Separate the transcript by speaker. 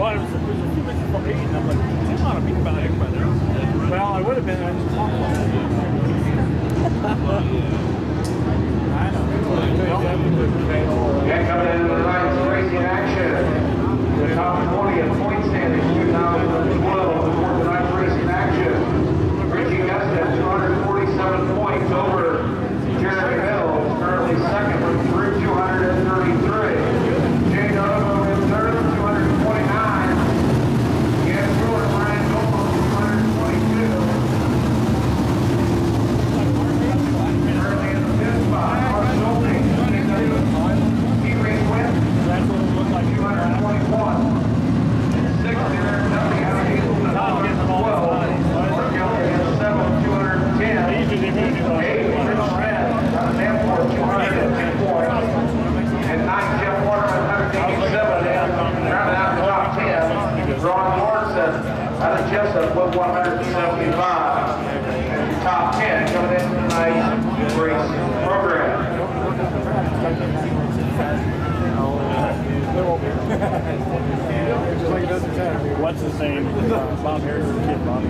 Speaker 1: Well, it was, it was a few minutes before 8, and I'm like, about. Well, I would
Speaker 2: have been, I just talked about it.
Speaker 1: 175 top 10 coming in tonight's great program. What's
Speaker 2: his name? Bob Harris' kid, Bob.